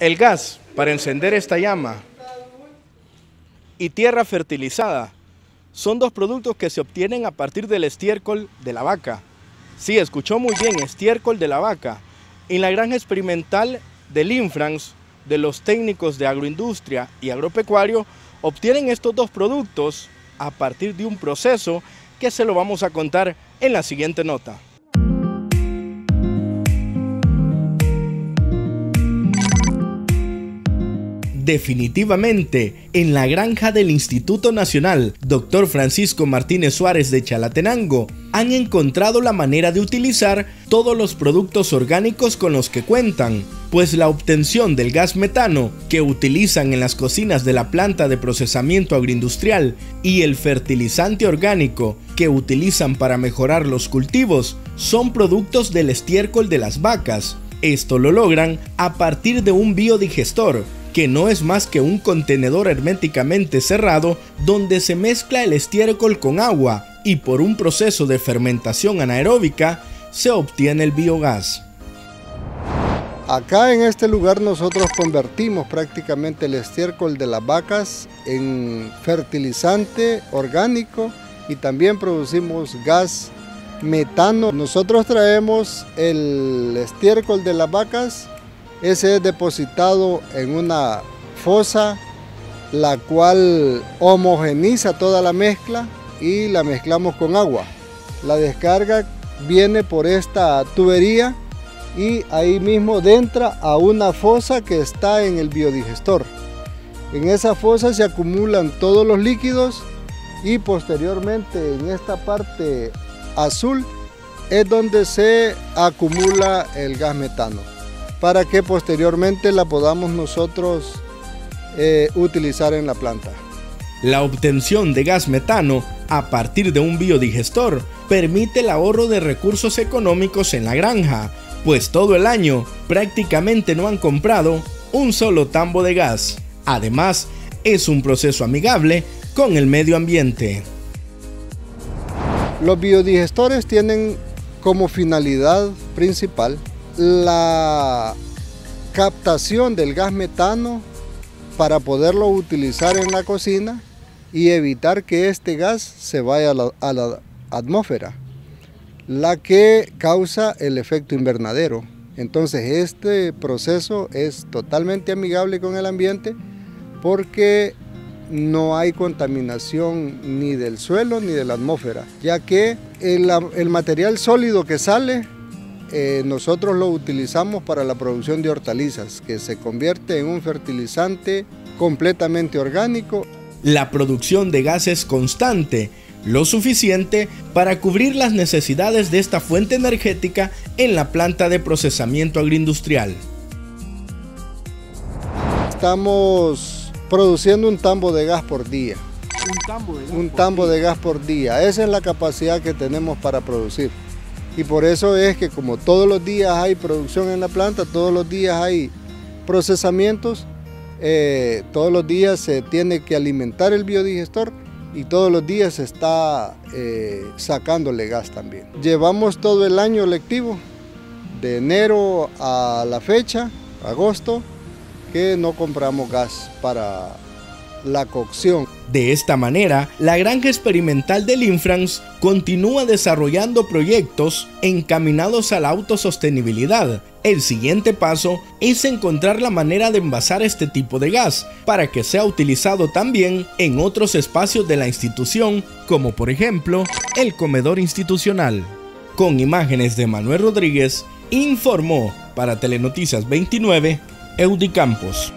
El gas para encender esta llama y tierra fertilizada son dos productos que se obtienen a partir del estiércol de la vaca. Sí, escuchó muy bien, estiércol de la vaca. En la granja experimental del Infrans, de los técnicos de agroindustria y agropecuario, obtienen estos dos productos a partir de un proceso que se lo vamos a contar en la siguiente nota. Definitivamente, en la granja del Instituto Nacional Dr. Francisco Martínez Suárez de Chalatenango, han encontrado la manera de utilizar todos los productos orgánicos con los que cuentan, pues la obtención del gas metano que utilizan en las cocinas de la planta de procesamiento agroindustrial y el fertilizante orgánico que utilizan para mejorar los cultivos son productos del estiércol de las vacas. Esto lo logran a partir de un biodigestor que no es más que un contenedor herméticamente cerrado donde se mezcla el estiércol con agua y por un proceso de fermentación anaeróbica se obtiene el biogás. Acá en este lugar nosotros convertimos prácticamente el estiércol de las vacas en fertilizante orgánico y también producimos gas metano. Nosotros traemos el estiércol de las vacas ese es depositado en una fosa, la cual homogeniza toda la mezcla y la mezclamos con agua. La descarga viene por esta tubería y ahí mismo entra a una fosa que está en el biodigestor. En esa fosa se acumulan todos los líquidos y posteriormente en esta parte azul es donde se acumula el gas metano para que posteriormente la podamos nosotros eh, utilizar en la planta. La obtención de gas metano a partir de un biodigestor permite el ahorro de recursos económicos en la granja, pues todo el año prácticamente no han comprado un solo tambo de gas. Además, es un proceso amigable con el medio ambiente. Los biodigestores tienen como finalidad principal la captación del gas metano para poderlo utilizar en la cocina y evitar que este gas se vaya a la, atmósfera, la que causa el efecto invernadero. Entonces este proceso es totalmente amigable con el ambiente porque no hay contaminación ni del suelo ni de la atmósfera, ya que el material sólido que sale eh, nosotros lo utilizamos para la producción de hortalizas, que se convierte en un fertilizante completamente orgánico. La producción de gas es constante, lo suficiente para cubrir las necesidades de esta fuente energética en la planta de procesamiento agroindustrial. Estamos produciendo un tambo de gas por día. Un tambo de gas, un tambo de gas por día. Esa es la capacidad que tenemos para producir y por eso es que como todos los días hay producción en la planta, todos los días hay procesamientos, eh, todos los días se tiene que alimentar el biodigestor y todos los días se está eh, sacándole gas también. Llevamos todo el año lectivo, de enero a la fecha, agosto, que no compramos gas para la cocción. De esta manera, la granja experimental del Infrans continúa desarrollando proyectos encaminados a la autosostenibilidad. El siguiente paso es encontrar la manera de envasar este tipo de gas para que sea utilizado también en otros espacios de la institución, como por ejemplo el comedor institucional. Con imágenes de Manuel Rodríguez, informó para Telenoticias 29 Eudi Campos.